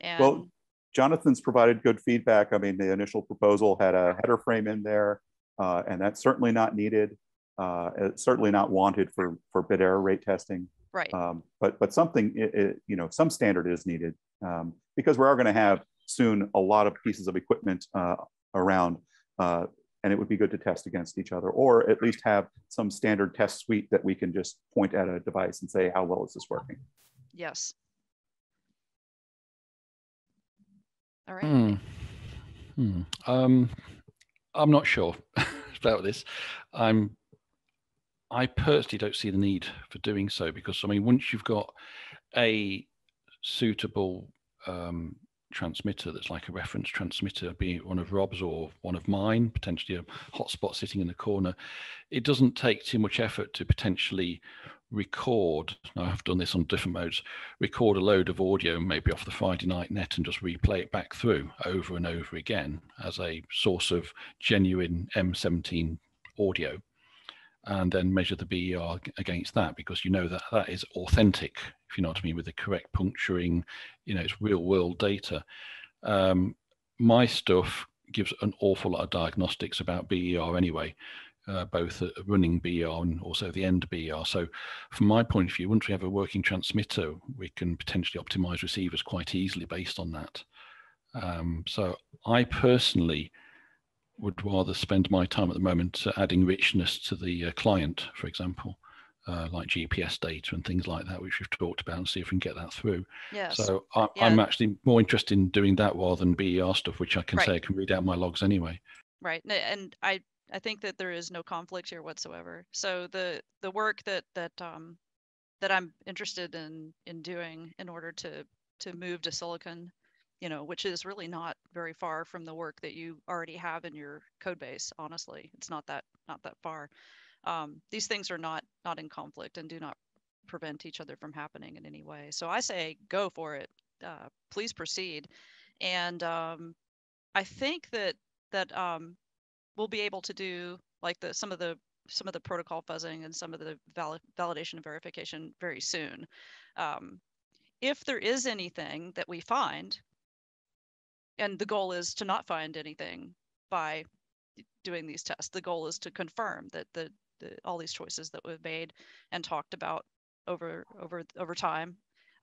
And
Well, Jonathan's provided good feedback. I mean, the initial proposal had a header frame in there, uh, and that's certainly not needed. Uh, it's certainly not wanted for for bit error rate testing.
right,
Um, but but something, i i you know, some standard is needed um, because we are going to have soon a lot of pieces of equipment uh, around, uh, and it would be good to test against each other, or at least have some standard test suite that we can just point at a device and say, how well is this working?
yes. All right.
Hmm. Hmm. Um, I'm not sure about this. I'm. I personally don't see the need for doing so because I mean, once you've got a suitable um, transmitter that's like a reference transmitter, be it one of Rob's or one of mine, potentially a hotspot sitting in the corner, it doesn't take too much effort to potentially record, now I've done this on different modes, record a load of audio maybe off the Friday night net and just replay it back through over and over again as a source of genuine M17 audio and then measure the BER against that because you know that that is authentic, if you know what I mean, with the correct puncturing, you know, it's real world data. Um, my stuff gives an awful lot of diagnostics about BER anyway, uh, both running BER and also the end BER. So from my point of view, once we have a working transmitter, we can potentially optimize receivers quite easily based on that. Um, so I personally would rather spend my time at the moment adding richness to the uh, client, for example, uh, like GPS data and things like that, which we've talked about, and see if we can get that through.
Yes.
So I,
Yeah.
I'm actually more interested in doing that rather than BER stuff, which I can
Right.
say I can read out my logs anyway.
Right. And I, I think that there is no conflict here whatsoever. So the, the work that, that, um, that I'm interested in, in doing in order to, to move to silicon, you know, which is really not very far from the work that you already have in your code base, honestly. It's not that, not that far. Um, these things are not, not in conflict and do not prevent each other from happening in any way. So I say, go for it. Uh, please proceed. And, um, I think that, that, um, we'll be able to do like the some of the some of the protocol fuzzing and some of the valid, validation and verification very soon. Um, if there is anything that we find, and the goal is to not find anything by doing these tests, the goal is to confirm that the, the all these choices that we've made and talked about over over over time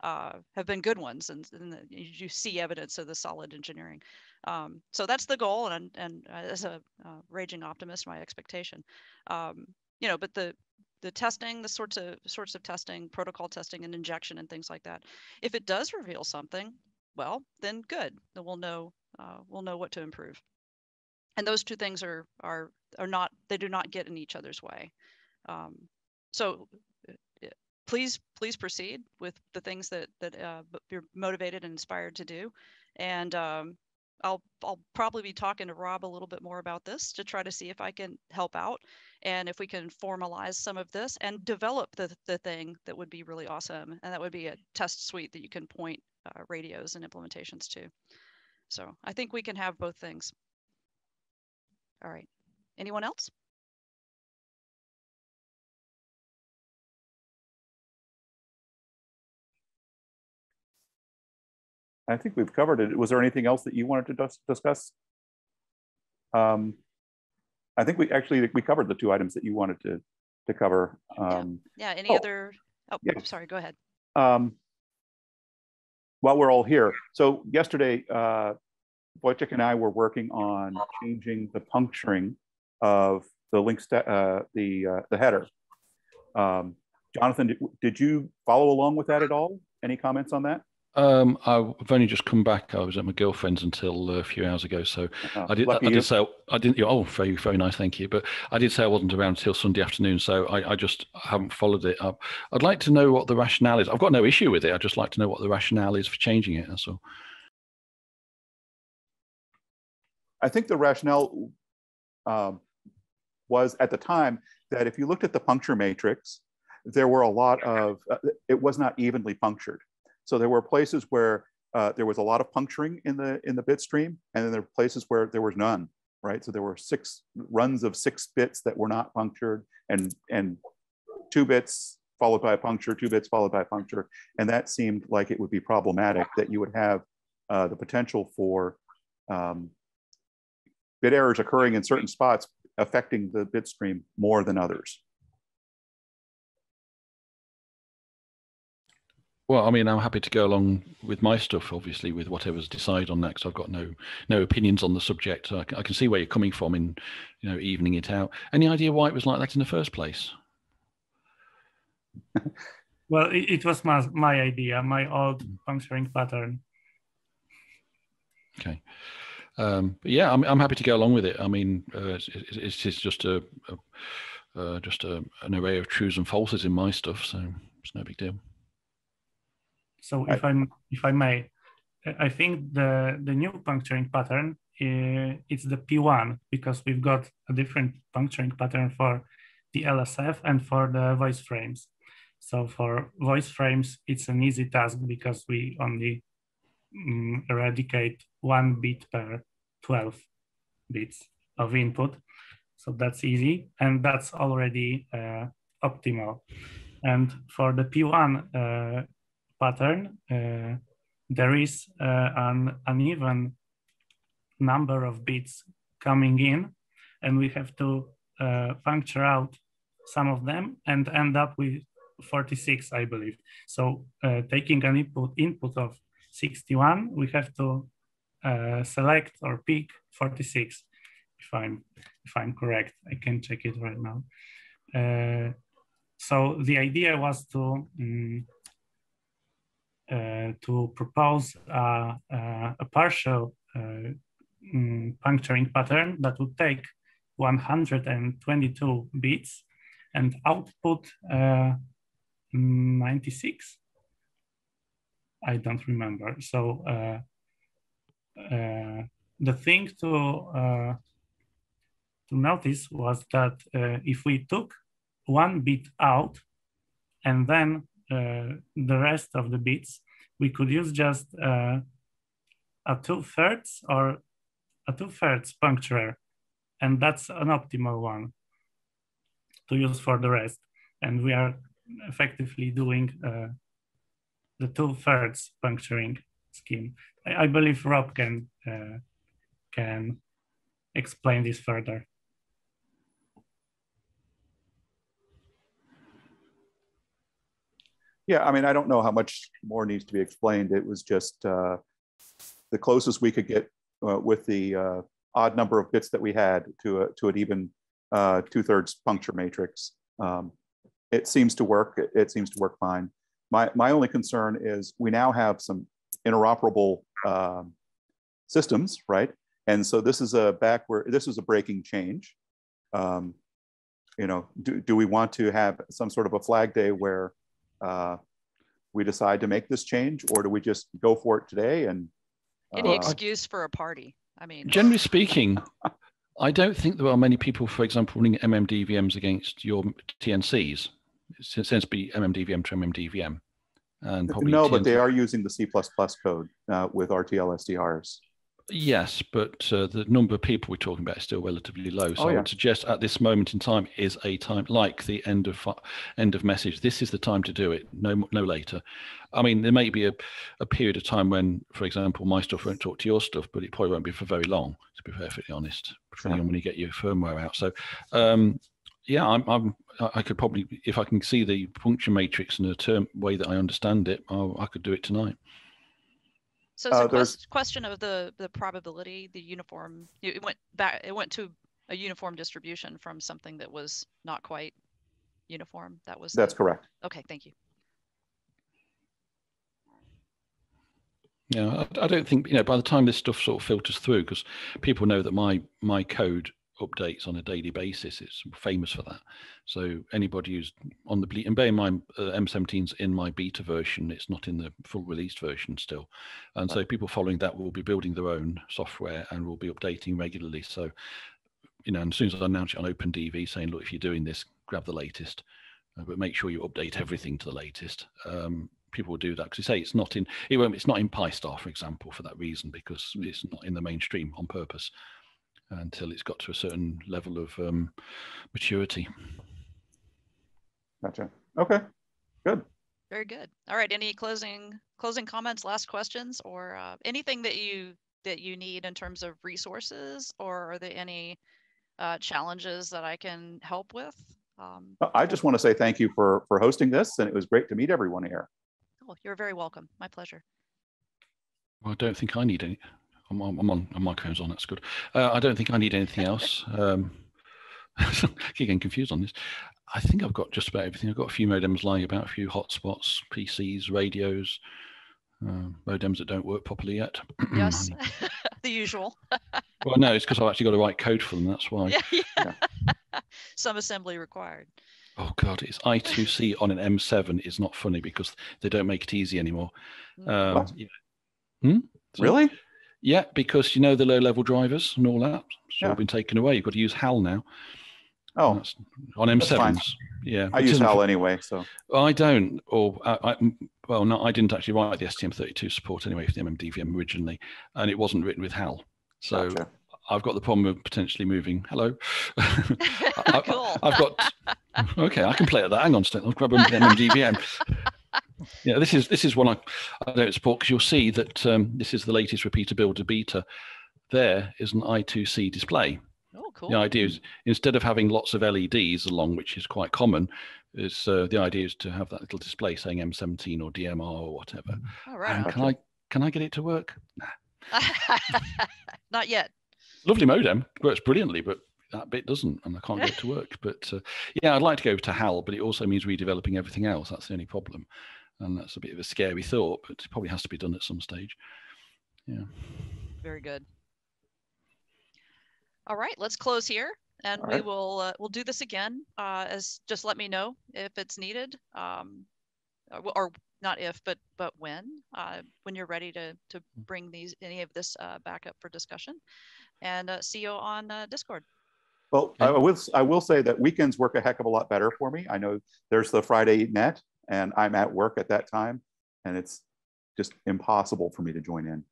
uh, have been good ones, and, and that you see evidence of the solid engineering. Um, so that's the goal, and and as a uh, raging optimist, my expectation, um, you know, but the the testing, the sorts of sorts of testing, protocol testing, and injection and things like that. If it does reveal something, well, then good. Then we'll know uh, we'll know what to improve. And those two things are are are not they do not get in each other's way. Um, so uh, uh, please please proceed with the things that that uh, you're motivated and inspired to do, and um, I'll I'll probably be talking to Rob a little bit more about this to try to see if I can help out and if we can formalize some of this and develop the the thing that would be really awesome and that would be a test suite that you can point uh, radios and implementations too. So I think we can have both things. All right. Anyone else?
I think we've covered it. Was there anything else that you wanted to dis- discuss? Um, I think we actually we covered the two items that you wanted to to cover. Um,
Yeah. Any
Oh,
other? Oh,
yeah.
sorry. Go ahead.
um, while we're all here, so yesterday, uh, and I were working on changing the puncturing of the link uh, the uh, the header. Um, Jonathan, did you follow along with that at all? Any comments on that?
Um, I've only just come back. I was at my girlfriend's until uh, a few hours ago, so
Uh,
I did. I, I did say I didn't. Oh, very very nice, thank you. But I did say I wasn't around until Sunday afternoon, so I, I just haven't followed it up. I'd like to know what the rationale is. I've got no issue with it. I'd just like to know what the rationale is for changing it. That's all.
I think the rationale um, was at the time that if you looked at the puncture matrix, there were a lot of, uh, it was not evenly punctured. So there were places where uh, there was a lot of puncturing in the in the bit stream, and then there were places where there was none, right? So there were six runs of six bits that were not punctured, and and two bits followed by a puncture, two bits followed by a puncture, and that seemed like it would be problematic that you would have uh, the potential for um, bit errors occurring in certain spots affecting the bit stream more than others.
Well, I mean, I'm happy to go along with my stuff, obviously, with whatever's decided on next. I've got no no opinions on the subject. I can see where you're coming from in, you know, evening it out. Any idea why it was like that in the first place?
Well, it, it was my, my idea, my old puncturing pattern.
Okay. Um, but yeah, I'm, I'm happy to go along with it. I mean, uh, it's, it's, it's just a, a uh, just a, an array of truths and falses in my stuff, so it's no big deal.
So if I'm if I may, I- I think the the new puncturing pattern uh, it's the P1 because we've got a different puncturing pattern for the LSF and for the voice frames. So for voice frames, it's an easy task because we only um, eradicate one bit per 12 bits of input. So that's easy, and that's already uh, optimal. And for the P1 uh, pattern, uh, there is uh, an uneven number of bits coming in, and we have to uh, puncture out some of them and end up with 46, I believe. So taking an input, input of 61, we have to uh, select or pick 46, if I'm, if I'm correct. I can check it right now. Uh, so the idea was to um, to propose a, partial um, puncturing pattern that would take 122 bits and output uh, 96. I don't remember. So uh, uh, the thing to uh, to notice was that uh, if we took one bit out and then uh, the rest of the bits, we could use just a two thirds or a two thirds puncturer, and that's an optimal one to use for the rest. And we are effectively doing uh, the two thirds puncturing scheme. I, I, believe Rob can uh, can explain this further.
Yeah, I mean, I don't know how much more needs to be explained. It was just uh, the closest we could get uh, with the uh, odd number of bits that we had to a, to an even uh, two thirds puncture matrix. Um, it seems to work. It, it, seems to work fine. My, my only concern is we now have some interoperable um, systems, right? And so this is a backward, this is a breaking change. Um, you know, do, do we want to have some sort of a flag day where uh, we decide to make this change or do we just go for it today and
any uh, excuse for a party i mean
generally speaking I don't think there are many people, for example, running MMDVMs against your TNCs. It tends be MMDVM to MMDVM.
And probably no, TNC. but they are using the C++ code uh, with RTL SDRs.
Yes, but uh, the number of people we're talking about is still relatively low. So oh, yeah. I would suggest at this moment in time is a time like the end of end of message. This is the time to do it. No, no later. I mean, there may be a, a period of time when, for example, my stuff won't talk to your stuff, but it probably won't be for very long. To be perfectly honest, depending on when you get your firmware out. So, um, yeah, I'm, I'm, I could probably, if I can see the puncture matrix in a term way that I understand it, I'll, I could do it tonight.
So it's uh, a quest, question of the the probability, the uniform. It went back. It went to a uniform distribution from something that was not quite uniform. That was.
That's
the,
correct.
Okay, thank you.
Yeah, I, I, don't think you know. By the time this stuff sort of filters through, because people know that my my code updates on a daily basis. It's famous for that. So anybody who's on the and bear in mind, uh, M17's in my beta version. It's not in the full released version still, and so people following that will be building their own software and will be updating regularly. So, you know, and as soon as I announce it on OpenDV, saying, look, if you're doing this, grab the latest, uh, but make sure you update everything to the latest. Um, people will do that because you say it's not in it won't it's not in Pi-Star, for example, for that reason because it's not in the mainstream on purpose until it's got to a certain level of um, maturity.
Gotcha. Okay. Good.
Very good. All right. Any closing closing comments, last questions, or uh, anything that you that you need in terms of resources, or are there any uh, challenges that I can help with?
Um, I just want to say thank you for for hosting this, and it was great to meet everyone here.
Oh, you're very welcome. My pleasure.
Well, I don't think I need any. I'm on, I'm on, my microphone's on, that's good. Uh, I don't think I need anything else. Um, keep getting confused on this. I think I've got just about everything. I've got a few modems lying about, a few hotspots, PCs, radios, uh, modems that don't work properly yet.
Yes, the usual.
well, no, it's because I've actually got to write code for them. That's why.
Yeah, yeah. yeah. Some assembly required.
Oh God, it's I2C on an M7 is not funny because they don't make it easy anymore. Mm. Um, yeah.
hmm? so, really?
Yeah, because you know the low level drivers and all that, it's yeah. all been taken away. You've got to use HAL now.
Oh,
That's on
That's fine.
M7s. Yeah.
I
it
use HAL anyway, so
I don't, or I, I, m- well, no, I didn't actually write the STM32 support anyway for the MMDVM originally, and it wasn't written with HAL. So
gotcha.
I've got the problem of potentially moving. Hello. I-
cool.
I've got. Okay, I can play at that. Hang on, a second, I'll grab an MMDVM. Yeah, this is this is one I, I don't support because you'll see that um, this is the latest repeater builder beta. There is an I2C display.
oh, cool.
The idea is instead of having lots of LEDs along, which is quite common, is uh, the idea is to have that little display saying M17 or DMR or whatever.
All right.
And can I can I get it to work?
Not yet.
Lovely modem, works brilliantly, but that bit doesn't, and I can't get it to work. But uh, yeah, I'd like to go to HAL, but it also means redeveloping everything else. That's the only problem, and that's a bit of a scary thought, but it probably has to be done at some stage. Yeah.
Very good. All right, let's close here and
All
we will, uh, we'll do this again, uh, as, just let me know if it's needed. Um, or, or not if, but, but when, uh, when you're ready to, to bring these, any of this, uh, back up for discussion. And, uh, see you on, uh, Discord.
Well, I will, s- I will say that weekends work a heck of a lot better for me. I know there's the Friday net and I'm at work at that time and it's just impossible for me to join in.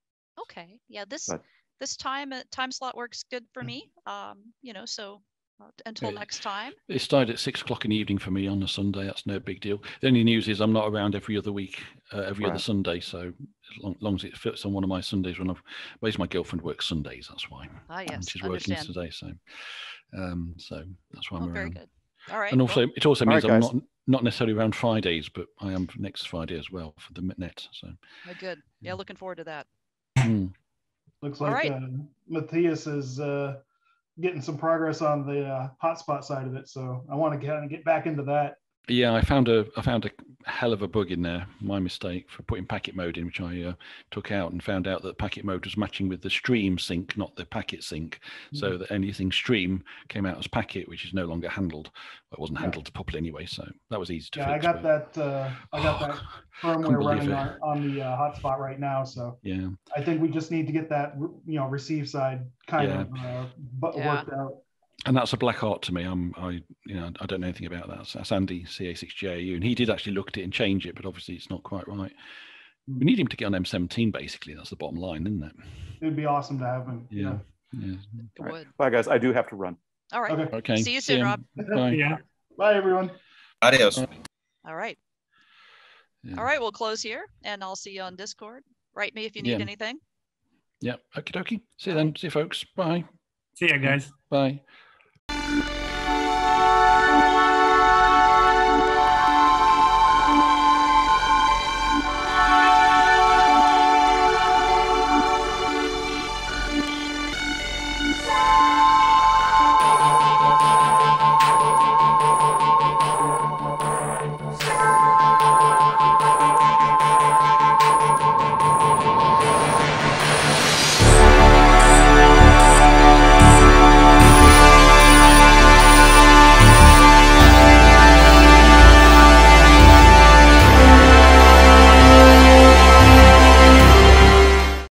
Okay, yeah, this,
But-
this time, uh, time slot works good for
Mm.
me. Um, you know, so uh, until
Okay.
next time.
It started at six o'clock in the evening for me on a Sunday. That's no big deal. The only news is I'm not around every other week, uh, every other Sunday. So as long, long as it fits on one of my Sundays when I've, basically my girlfriend works Sundays. That's why.
Ah,
And
yes,
she's working
understand.
today. So, um, so that's why
Oh,
I'm
very
around.
good. All right.
And
well,
also, it also
All
means
right,
I'm
guys.
not not necessarily around Fridays, but I am next Friday as well for the net. So,
uh, Good. Yeah, looking forward to that.
mm.
Looks like
right.
uh, Matthias is uh, getting some progress on the uh, hotspot side of it. So I want to kind of get back into that.
Yeah, I found a I found a hell of a bug in there. My mistake for putting packet mode in, which I uh, took out and found out that packet mode was matching with the stream sync, not the packet sync.
Mm.
So that anything stream came out as packet, which is no longer handled. Well, it wasn't handled
Yeah.
handled properly anyway, so that was easy to
Yeah, I got
but-
that. Uh, I got
Oh,
that firmware running on, on the uh, hotspot right now. So
Yeah,
I think we just need to get that, you know, receive side kind
Yeah.
of uh, bu-
Yeah.
worked out.
And that's a black art to me. I'm I you know I don't know anything about that. So that's Andy CA6JAU, and he did actually look at it and change it, but obviously it's not quite right. We need him to get on M17 basically. That's the bottom line, isn't it?
It'd be awesome to have him.
Yeah. Yeah.
It
All right.
would.
Bye, guys. I do have to run.
All right.
Okay.
Okay.
See you soon,
ya.
Rob.
Bye.
Yeah.
Bye, everyone.
Adios.
All right.
Yeah.
All right. We'll close here and I'll see you on Discord. Write me if you need
Yeah.
anything.
Yeah. Okie dokie. See you then. See you folks. Bye.
See you guys.
Bye.